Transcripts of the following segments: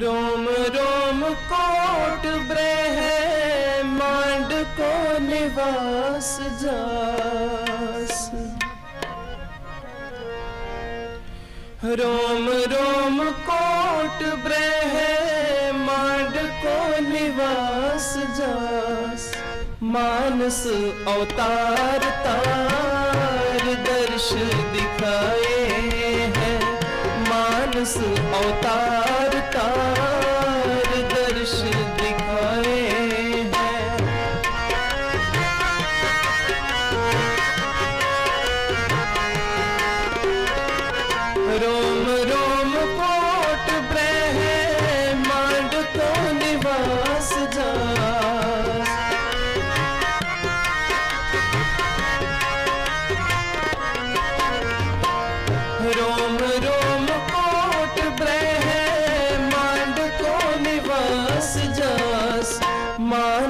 रोम रोम coat ब्रह मांड को निवास जास। रोम रोम कोट ब्रह मांड को निवास जास। मानस अवतार तार दर्श दिखाए हैं। मानस अवतार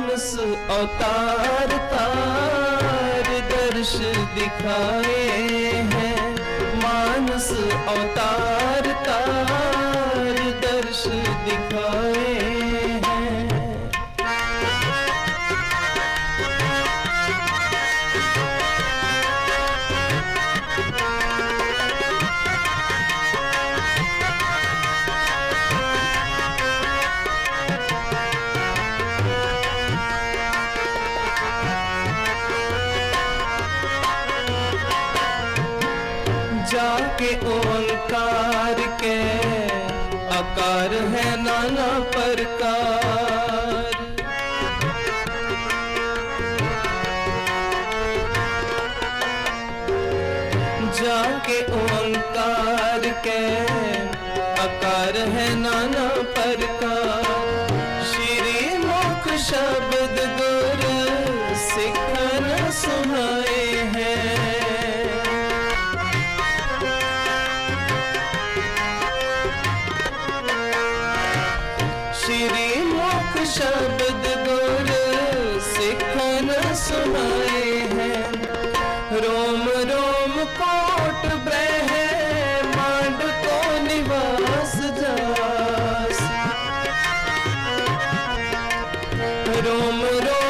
मानस अवतार तार दर्श दिखाए हैं। मानस अवतार जाके ओंकार के। आकार है नाना प्रकार। जाके ओंकार के, आकार है नाना प्रकार। श्री मुख शब्द गुर सिखन सुनाए लाख शब्द गुरु सिखन सुनाए हैं। रोम रोम कोट ब्रह्मांड को निवास जास। रोम रोम